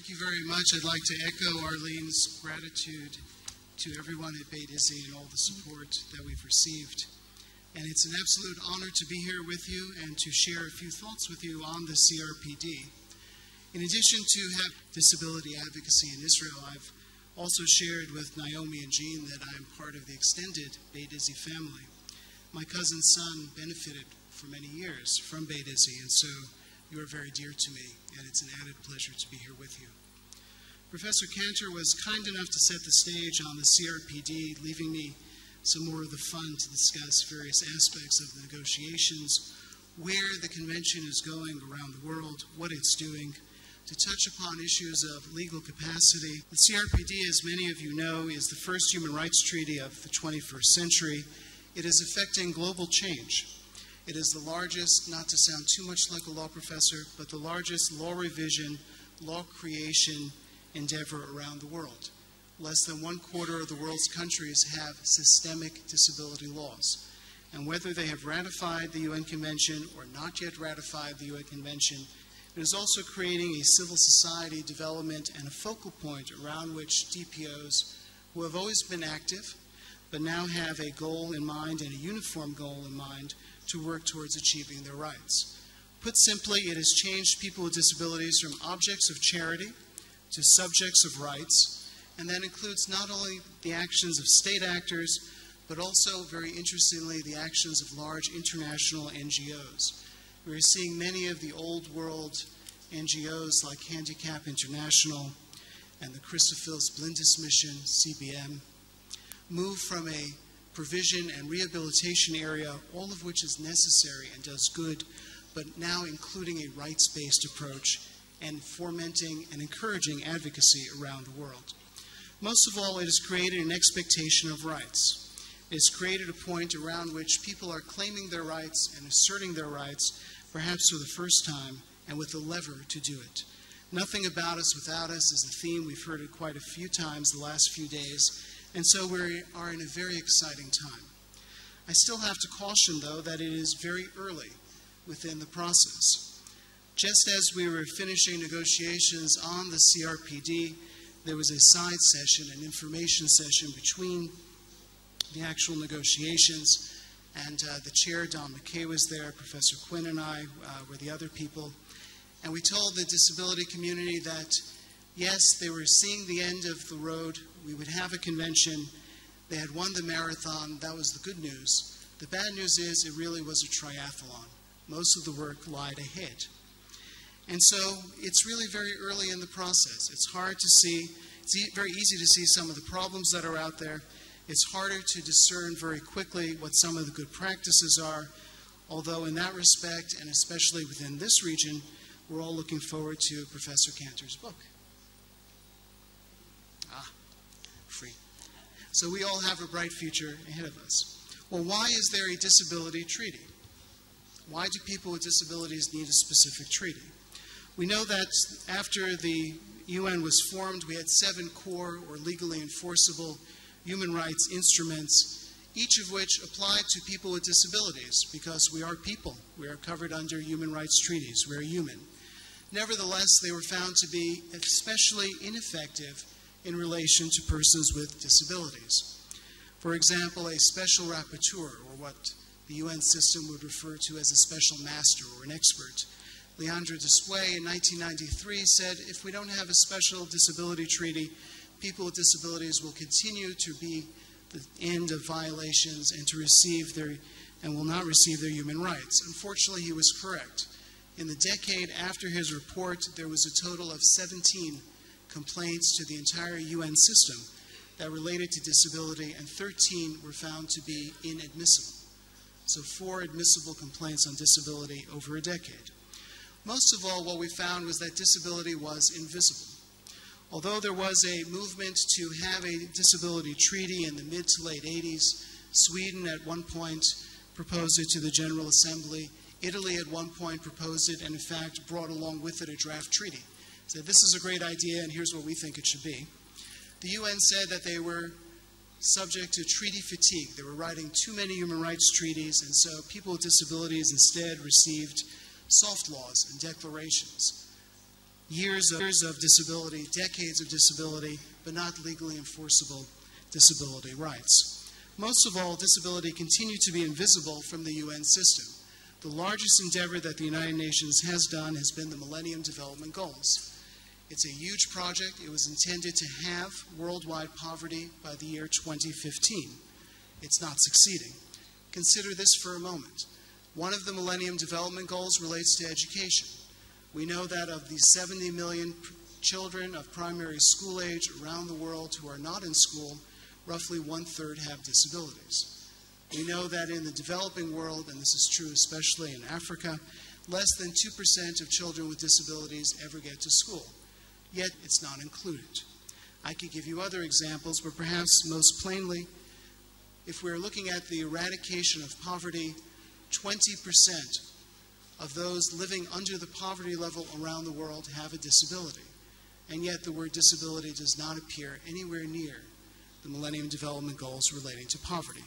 Thank you very much. I'd like to echo Arlene's gratitude to everyone at Beit Issie and all the support that we've received. And it's an absolute honor to be here with you and to share a few thoughts with you on the CRPD. In addition to have disability advocacy in Israel, I've also shared with Naomi and Jean that I'm part of the extended Beit Issie family. My cousin's son benefited for many years from Beit Issie, and so you are very dear to me, and it's an added pleasure to be here with you. Professor Kanter was kind enough to set the stage on the CRPD, leaving me some more of the fun to discuss various aspects of the negotiations, where the convention is going around the world, what it's doing, to touch upon issues of legal capacity. The CRPD, as many of you know, is the first human rights treaty of the 21st century. It is affecting global change. It is the largest, not to sound too much like a law professor, but the largest law revision, law creation endeavor around the world. Less than one quarter of the world's countries have systemic disability laws. And whether they have ratified the UN Convention or not yet ratified the UN Convention, it is also creating a civil society development and a focal point around which DPOs, who have always been active, but now have a goal in mind and a uniform goal in mind to work towards achieving their rights. Put simply, it has changed people with disabilities from objects of charity to subjects of rights, and that includes not only the actions of state actors, but also, very interestingly, the actions of large international NGOs. We're seeing many of the old world NGOs like Handicap International and the Christoffel Blinden Mission, CBM, move from a provision and rehabilitation area, all of which is necessary and does good, but now including a rights based approach and fomenting and encouraging advocacy around the world. Most of all, it has created an expectation of rights. It has created a point around which people are claiming their rights and asserting their rights, perhaps for the first time, and with a lever to do it. Nothing about us without us is a theme we've heard it quite a few times the last few days, and so we are in a very exciting time. I still have to caution, though, that it is very early within the process. Just as we were finishing negotiations on the CRPD, there was a side session, an information session between the actual negotiations. And uh, the chair, Don MacKay, was there. Professor Quinn and I uh, were the other people. And we told the disability community that, yes, they were seeing the end of the road we would have a convention. They had won the marathon. That was the good news. The bad news is it really was a triathlon. Most of the work lied ahead. And so it's really very early in the process. It's hard to see, it's e very easy to see some of the problems that are out there. It's harder to discern very quickly what some of the good practices are, although in that respect, and especially within this region, we're all looking forward to Professor Kanter's book. So we all have a bright future ahead of us. Well, why is there a disability treaty? Why do people with disabilities need a specific treaty? We know that after the UN was formed, we had seven core or legally enforceable human rights instruments, each of which applied to people with disabilities because we are people. We are covered under human rights treaties. We're human. Nevertheless, they were found to be especially ineffective in relation to persons with disabilities. For example, a special rapporteur, or what the UN system would refer to as a special master or an expert. Leandro Despouy in 1993 said if we don't have a special disability treaty, people with disabilities will continue to be the end of violations and to receive their and will not receive their human rights. Unfortunately, he was correct. In the decade after his report, there was a total of 17 complaints to the entire UN system that related to disability, and 13 were found to be inadmissible. So, four admissible complaints on disability over a decade. Most of all, what we found was that disability was invisible. Although there was a movement to have a disability treaty in the mid to late 80s, Sweden at one point proposed it to the General Assembly. Italy at one point proposed it and, in fact, brought along with it a draft treaty said, This is a great idea, and here's what we think it should be. The UN said that they were subject to treaty fatigue. They were writing too many human rights treaties, and so people with disabilities instead received soft laws and declarations. years of, years of disability, decades of disability, but not legally enforceable disability rights. Most of all, disability continued to be invisible from the UN system. The largest endeavor that the United Nations has done has been the Millennium Development Goals. It's a huge project. It was intended to have worldwide poverty by the year 2015. It's not succeeding. Consider this for a moment. One of the Millennium Development Goals relates to education. We know that of the 70 million children of primary school age around the world who are not in school, roughly one third have disabilities. We know that in the developing world, and this is true especially in Africa, less than 2% of children with disabilities ever get to school. Yet it's not included. I could give you other examples, but perhaps most plainly, if we're looking at the eradication of poverty, 20% of those living under the poverty level around the world have a disability. And yet the word disability does not appear anywhere near the Millennium Development Goals relating to poverty.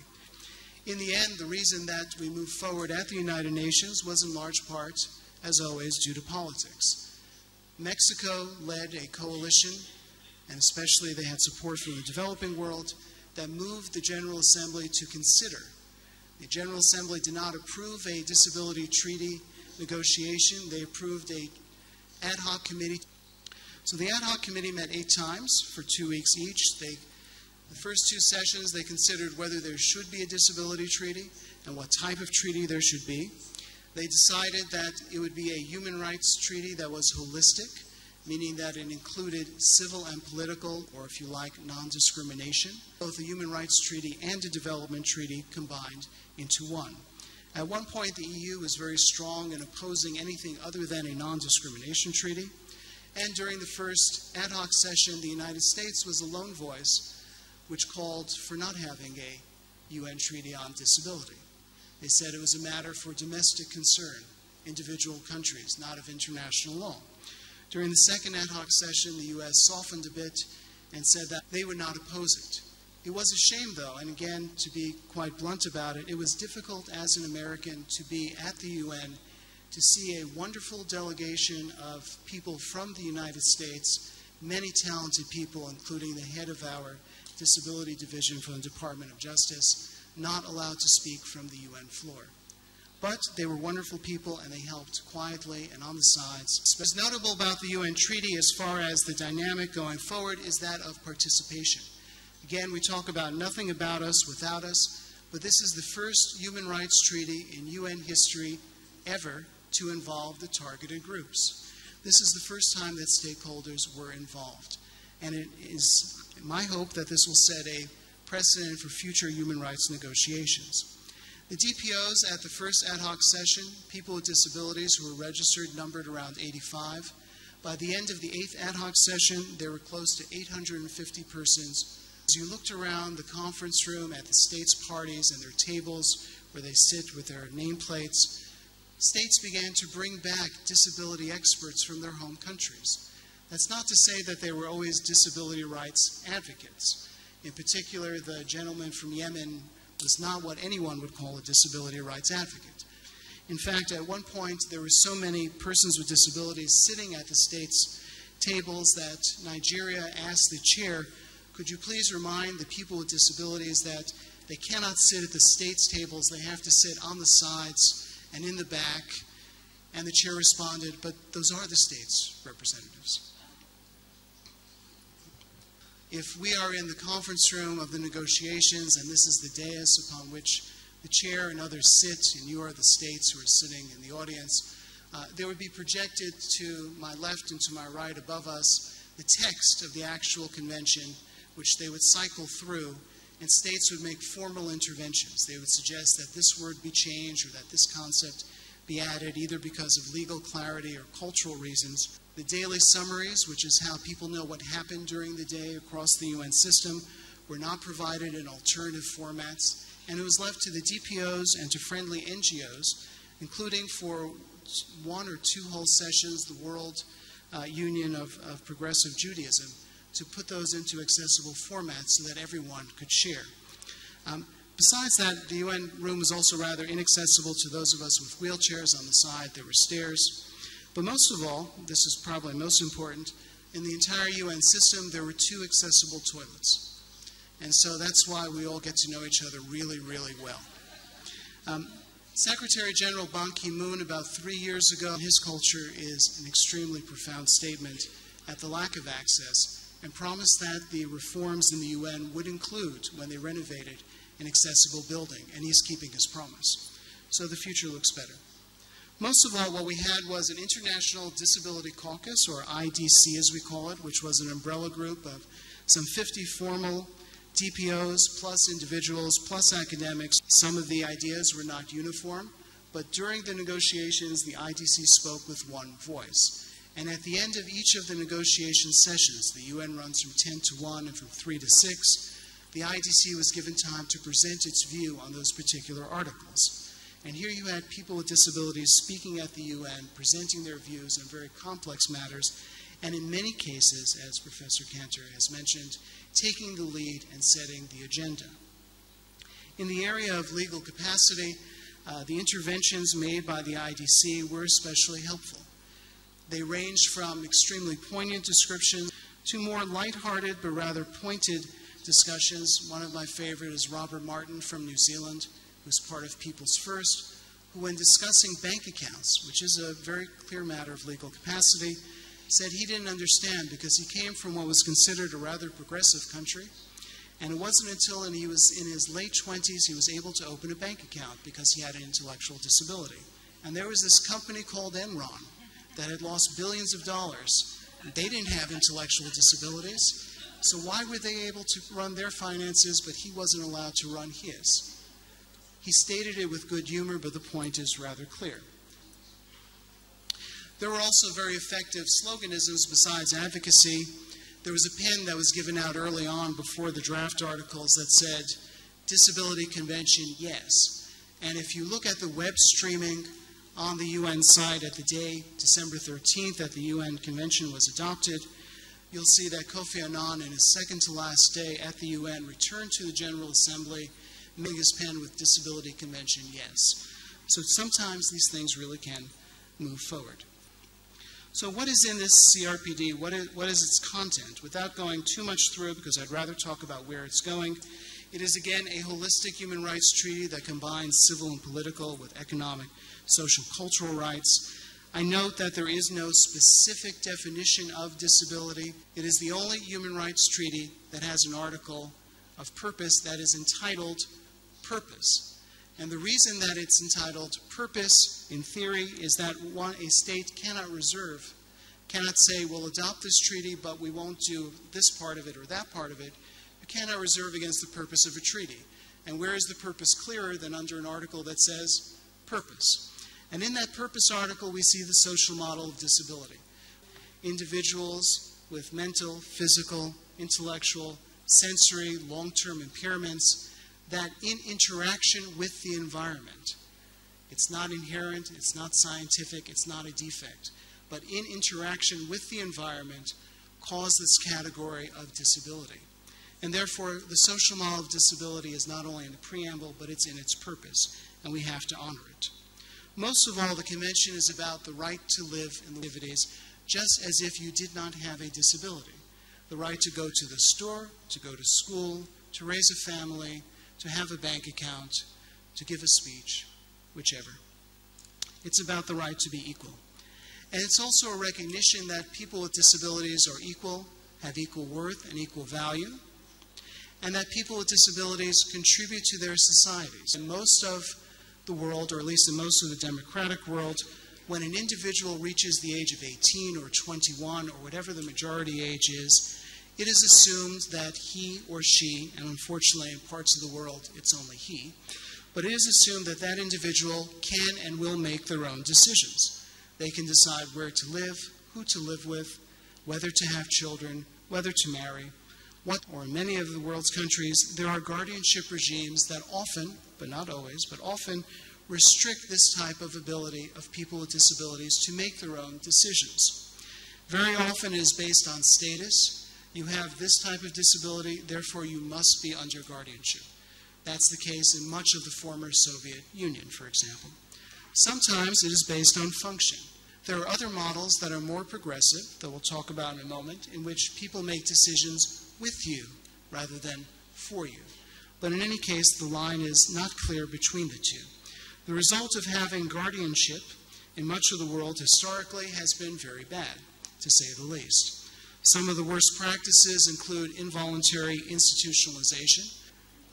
In the end, the reason that we moved forward at the United Nations was in large part, as always, due to politics. Mexico led a coalition, and especially they had support from the developing world, that moved the General Assembly to consider. The General Assembly did not approve a disability treaty negotiation. They approved a ad hoc committee. So the ad hoc committee met eight times for two weeks each. They, the first two sessions, they considered whether there should be a disability treaty and what type of treaty there should be. They decided that it would be a human rights treaty that was holistic, meaning that it included civil and political, or if you like, non discrimination, both a human rights treaty and a development treaty combined into one. At one point, the EU was very strong in opposing anything other than a non discrimination treaty. And during the first ad hoc session, the United States was a lone voice which called for not having a UN treaty on disability. They said it was a matter for domestic concern, individual countries, not of international law. During the second ad hoc session, the U.S. softened a bit and said that they would not oppose it. It was a shame, though, and again, to be quite blunt about it, it was difficult as an American to be at the UN to see a wonderful delegation of people from the United States, many talented people, including the head of our Disability Division from the Department of Justice, not allowed to speak from the UN floor. But they were wonderful people and they helped quietly and on the sides. What's notable about the UN Treaty as far as the dynamic going forward is that of participation. Again, we talk about nothing about us without us, but this is the first human rights treaty in UN history ever to involve the targeted groups. This is the first time that stakeholders were involved. And it is my hope that this will set a precedent for future human rights negotiations. The DPOs at the first ad hoc session, people with disabilities who were registered, numbered around 85. By the end of the eighth ad hoc session, there were close to 850 persons as you looked around the conference room at the states' parties and their tables where they sit with their nameplates, states began to bring back disability experts from their home countries. That's not to say that they were always disability rights advocates. In particular, the gentleman from Yemen was not what anyone would call a disability rights advocate. In fact, at one point, there were so many persons with disabilities sitting at the states' tables that Nigeria asked the chair could you please remind the people with disabilities that they cannot sit at the states tables, they have to sit on the sides and in the back? And the chair responded, But those are the states' representatives. If we are in the conference room of the negotiations and this is the dais upon which the chair and others sit, and you are the states who are sitting in the audience, uh, there would be projected to my left and to my right above us the text of the actual convention which they would cycle through, and states would make formal interventions. They would suggest that this word be changed or that this concept be added, either because of legal clarity or cultural reasons. The daily summaries, which is how people know what happened during the day across the UN system, were not provided in alternative formats, and it was left to the DPOs and to friendly NGOs, including for one or two whole sessions, the World uh, Union of, of Progressive Judaism, to put those into accessible formats so that everyone could share. Um, besides that, the UN room was also rather inaccessible to those of us with wheelchairs on the side. There were stairs. But most of all, this is probably most important, in the entire UN system, there were two accessible toilets. And so that's why we all get to know each other really, really well. Um, Secretary General Ban Ki moon, about three years ago, his culture is an extremely profound statement at the lack of access and promised that the reforms in the UN would include, when they renovated, an accessible building. And he's keeping his promise. So the future looks better. Most of all, what we had was an International Disability Caucus, or IDC as we call it, which was an umbrella group of some 50 formal DPOs, plus individuals, plus academics. Some of the ideas were not uniform, but during the negotiations, the IDC spoke with one voice. And at the end of each of the negotiation sessions, the UN runs from 10 to 1 and from 3 to 6, the IDC was given time to present its view on those particular articles. And here you had people with disabilities speaking at the UN, presenting their views on very complex matters, and in many cases, as Professor Kanter has mentioned, taking the lead and setting the agenda. In the area of legal capacity, uh, the interventions made by the IDC were especially helpful. They ranged from extremely poignant descriptions to more lighthearted but rather pointed discussions. One of my favorite is Robert Martin from New Zealand who's part of People's First, who, when discussing bank accounts, which is a very clear matter of legal capacity, said he didn't understand because he came from what was considered a rather progressive country. And it wasn't until he was in his late 20s he was able to open a bank account because he had an intellectual disability. And there was this company called Enron that had lost billions of dollars. They didn't have intellectual disabilities. So why were they able to run their finances, but he wasn't allowed to run his? He stated it with good humor, but the point is rather clear. There were also very effective sloganisms besides advocacy. There was a pin that was given out early on before the draft articles that said, Disability Convention, yes. And if you look at the web streaming on the UN site at the day, December 13th, that the UN Convention was adopted, you'll see that Kofi Annan, in his second to last day at the UN, returned to the General Assembly Mingus pen with Disability Convention, yes. So sometimes these things really can move forward. So what is in this CRPD? What is, what is its content? Without going too much through, because I'd rather talk about where it's going, it is again a holistic human rights treaty that combines civil and political with economic, social, cultural rights. I note that there is no specific definition of disability. It is the only human rights treaty that has an article of purpose that is entitled purpose. And the reason that it's entitled purpose, in theory, is that one, a state cannot reserve, cannot say, we'll adopt this treaty, but we won't do this part of it or that part of it. You cannot reserve against the purpose of a treaty. And where is the purpose clearer than under an article that says purpose? And in that purpose article, we see the social model of disability. Individuals with mental, physical, intellectual, sensory, long term impairments that in interaction with the environment, it's not inherent, it's not scientific, it's not a defect, but in interaction with the environment, cause this category of disability. And therefore, the social model of disability is not only in the preamble, but it's in its purpose, and we have to honor it. Most of all, the convention is about the right to live in the activities just as if you did not have a disability. The right to go to the store, to go to school, to raise a family, to have a bank account, to give a speech, whichever. It's about the right to be equal. And it's also a recognition that people with disabilities are equal, have equal worth and equal value, and that people with disabilities contribute to their societies. In most of the world, or at least in most of the democratic world, when an individual reaches the age of 18 or 21 or whatever the majority age is, it is assumed that he or she, and unfortunately in parts of the world it's only he, but it is assumed that that individual can and will make their own decisions. They can decide where to live, who to live with, whether to have children, whether to marry, what, or in many of the world's countries, there are guardianship regimes that often, but not always, but often restrict this type of ability of people with disabilities to make their own decisions. Very often it is based on status, you have this type of disability, therefore you must be under guardianship. That's the case in much of the former Soviet Union, for example. Sometimes it is based on function. There are other models that are more progressive, that we'll talk about in a moment, in which people make decisions with you rather than for you. But in any case, the line is not clear between the two. The result of having guardianship in much of the world historically has been very bad, to say the least. Some of the worst practices include involuntary institutionalization.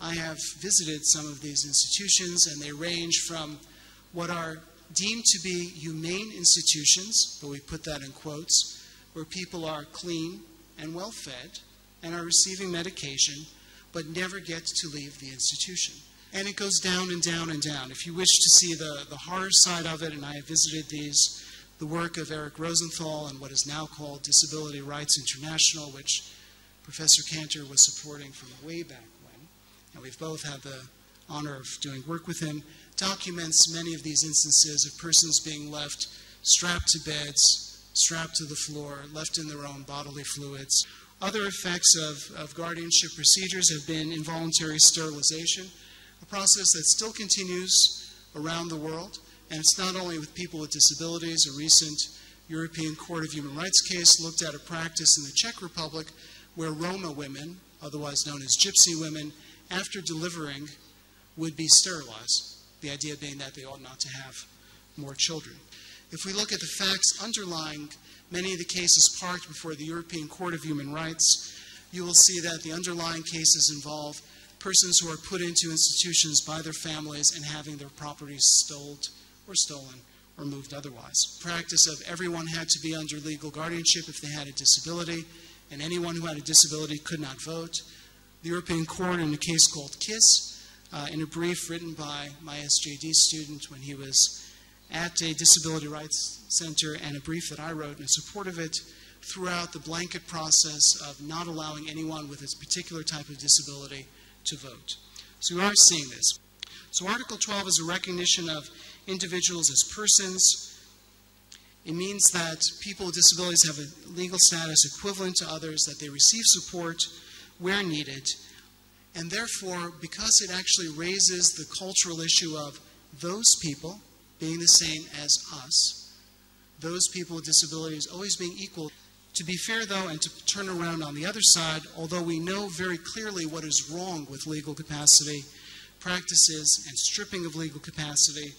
I have visited some of these institutions, and they range from what are deemed to be humane institutions, but we put that in quotes, where people are clean and well fed and are receiving medication, but never get to leave the institution. And it goes down and down and down. If you wish to see the, the horror side of it, and I have visited these, the work of Eric Rosenthal and what is now called Disability Rights International, which Professor Kanter was supporting from way back when, and we've both had the honor of doing work with him, documents many of these instances of persons being left strapped to beds, strapped to the floor, left in their own bodily fluids. Other effects of, of guardianship procedures have been involuntary sterilization, a process that still continues around the world. And it's not only with people with disabilities. A recent European Court of Human Rights case looked at a practice in the Czech Republic where Roma women, otherwise known as gypsy women, after delivering would be sterilized. The idea being that they ought not to have more children. If we look at the facts underlying many of the cases parked before the European Court of Human Rights, you will see that the underlying cases involve persons who are put into institutions by their families and having their properties stole or stolen or moved otherwise. Practice of everyone had to be under legal guardianship if they had a disability, and anyone who had a disability could not vote. The European Court, in a case called KISS, uh, in a brief written by my SJD student when he was at a disability rights center, and a brief that I wrote in support of it, throughout the blanket process of not allowing anyone with a particular type of disability to vote. So we are seeing this. So Article 12 is a recognition of individuals as persons. It means that people with disabilities have a legal status equivalent to others, that they receive support where needed, and therefore, because it actually raises the cultural issue of those people being the same as us, those people with disabilities always being equal. To be fair, though, and to turn around on the other side, although we know very clearly what is wrong with legal capacity practices and stripping of legal capacity,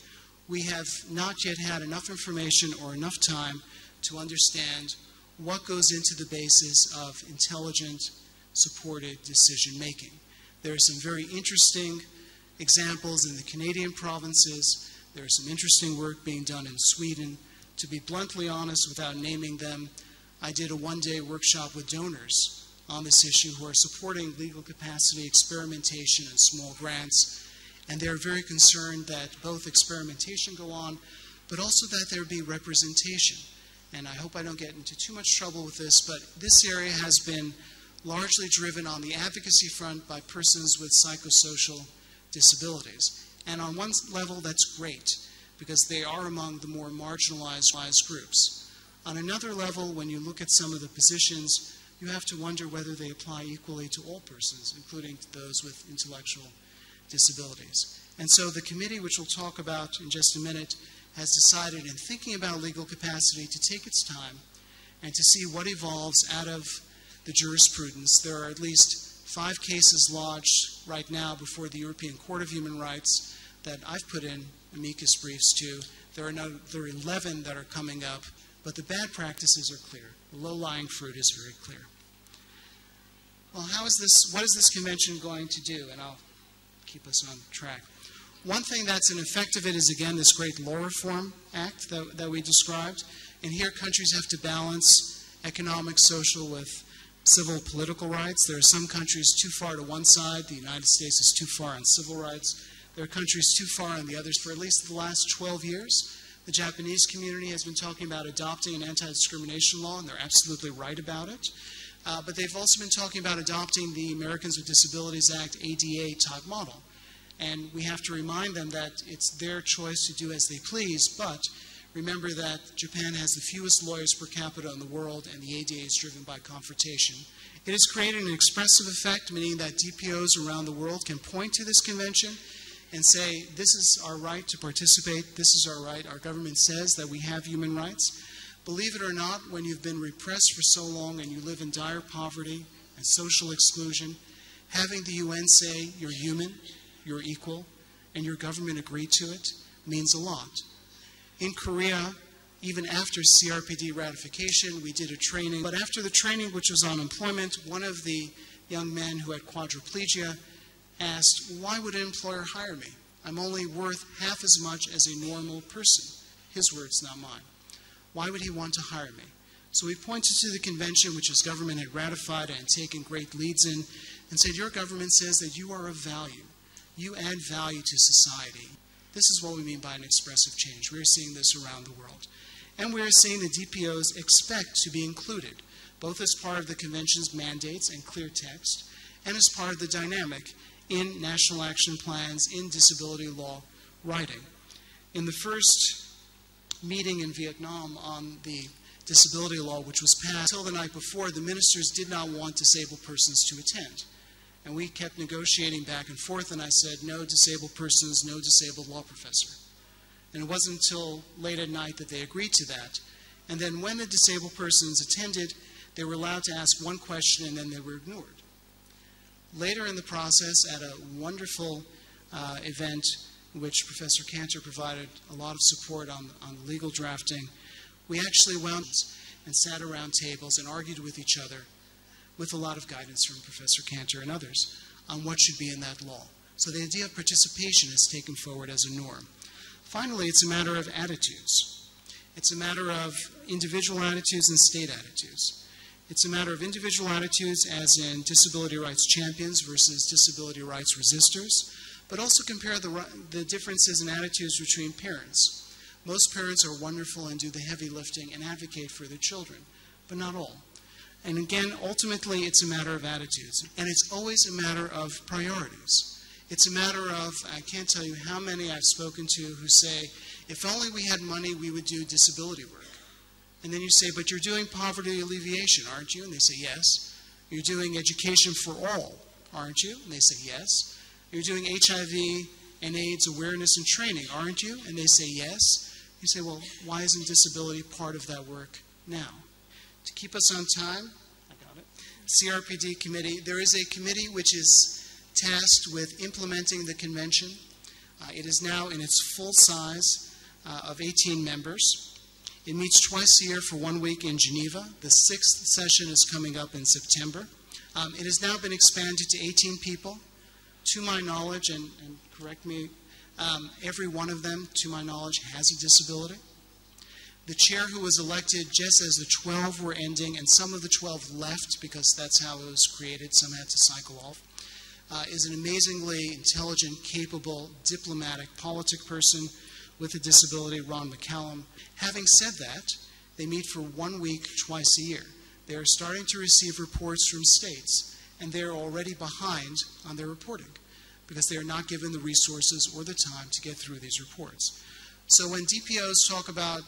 we have not yet had enough information or enough time to understand what goes into the basis of intelligent, supported decision making. There are some very interesting examples in the Canadian provinces. There is some interesting work being done in Sweden. To be bluntly honest, without naming them, I did a one day workshop with donors on this issue who are supporting legal capacity experimentation and small grants. And they're very concerned that both experimentation go on, but also that there be representation. And I hope I don't get into too much trouble with this, but this area has been largely driven on the advocacy front by persons with psychosocial disabilities. And on one level, that's great, because they are among the more marginalized groups. On another level, when you look at some of the positions, you have to wonder whether they apply equally to all persons, including those with intellectual disabilities. And so the committee, which we'll talk about in just a minute, has decided in thinking about legal capacity to take its time and to see what evolves out of the jurisprudence. There are at least five cases lodged right now before the European Court of Human Rights that I've put in amicus briefs to. There are, no, there are 11 that are coming up, but the bad practices are clear. The low-lying fruit is very clear. Well, how is this, what is this convention going to do? And I'll keep us on track. One thing that's an effect of it is, again, this great Law Reform Act that, that we described. And here countries have to balance economic, social with civil political rights. There are some countries too far to one side. The United States is too far on civil rights. There are countries too far on the others. For at least the last 12 years, the Japanese community has been talking about adopting an anti discrimination law, and they're absolutely right about it. Uh, but they've also been talking about adopting the Americans with Disabilities Act ADA type model. And we have to remind them that it's their choice to do as they please, but Remember that Japan has the fewest lawyers per capita in the world, and the ADA is driven by confrontation. It has created an expressive effect, meaning that DPOs around the world can point to this convention and say, this is our right to participate, this is our right. Our government says that we have human rights. Believe it or not, when you've been repressed for so long and you live in dire poverty and social exclusion, having the UN say you're human, you're equal, and your government agree to it means a lot. In Korea, even after CRPD ratification, we did a training. But after the training, which was on employment, one of the young men who had quadriplegia asked, Why would an employer hire me? I'm only worth half as much as a normal person. His words, not mine. Why would he want to hire me? So we pointed to the convention which his government had ratified and taken great leads in and said, Your government says that you are of value. You add value to society. This is what we mean by an expressive change. We're seeing this around the world. And we're seeing the DPOs expect to be included, both as part of the convention's mandates and clear text, and as part of the dynamic in national action plans, in disability law writing. In the first meeting in Vietnam on the disability law, which was passed until the night before, the ministers did not want disabled persons to attend. And we kept negotiating back and forth, and I said, no disabled persons, no disabled law professor. And it wasn't until late at night that they agreed to that. And then when the disabled persons attended, they were allowed to ask one question and then they were ignored. Later in the process, at a wonderful uh, event which Professor Kanter provided a lot of support on, on the legal drafting, we actually went and sat around tables and argued with each other with a lot of guidance from Professor Kanter and others on what should be in that law. So the idea of participation is taken forward as a norm. Finally, it's a matter of attitudes. It's a matter of individual attitudes and state attitudes. It's a matter of individual attitudes, as in disability rights champions versus disability rights resistors, but also compare the, the differences in attitudes between parents. Most parents are wonderful and do the heavy lifting and advocate for their children, but not all. And again, ultimately, it's a matter of attitudes. And it's always a matter of priorities. It's a matter of, I can't tell you how many I've spoken to who say, if only we had money, we would do disability work. And then you say, but you're doing poverty alleviation, aren't you? And they say, yes. You're doing education for all, aren't you? And they say, yes. You're doing HIV and AIDS awareness and training, aren't you? And they say, yes. You say, well, why isn't disability part of that work now? To keep us on time, I got it. CRPD committee, there is a committee which is tasked with implementing the convention. Uh, it is now in its full size uh, of 18 members. It meets twice a year for one week in Geneva. The sixth session is coming up in September. Um, it has now been expanded to 18 people. To my knowledge, and, and correct me, um, every one of them, to my knowledge, has a disability. The chair who was elected just as the 12 were ending, and some of the 12 left because that's how it was created, some had to cycle off, uh, is an amazingly intelligent, capable, diplomatic, politic person with a disability, Ron McCallum. Having said that, they meet for one week twice a year. They are starting to receive reports from states, and they are already behind on their reporting because they are not given the resources or the time to get through these reports. So when DPOs talk about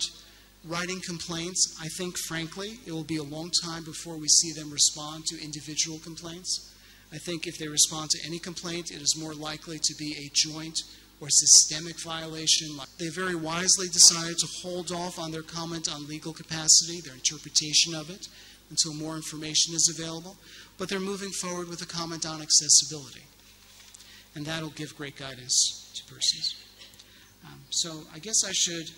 writing complaints, I think, frankly, it will be a long time before we see them respond to individual complaints. I think if they respond to any complaint, it is more likely to be a joint or systemic violation. They very wisely decided to hold off on their comment on legal capacity, their interpretation of it, until more information is available. But they're moving forward with a comment on accessibility. And that'll give great guidance to persons. Um, so I guess I should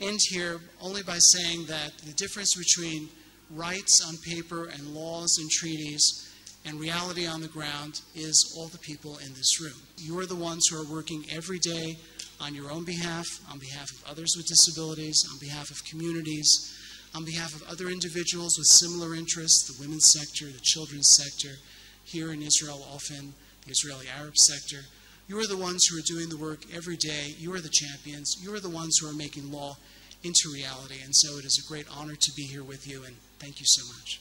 end here only by saying that the difference between rights on paper and laws and treaties and reality on the ground is all the people in this room. You are the ones who are working every day on your own behalf, on behalf of others with disabilities, on behalf of communities, on behalf of other individuals with similar interests, the women's sector, the children's sector, here in Israel, often the Israeli Arab sector. You are the ones who are doing the work every day. You are the champions. You are the ones who are making law into reality. And so it is a great honor to be here with you, and thank you so much.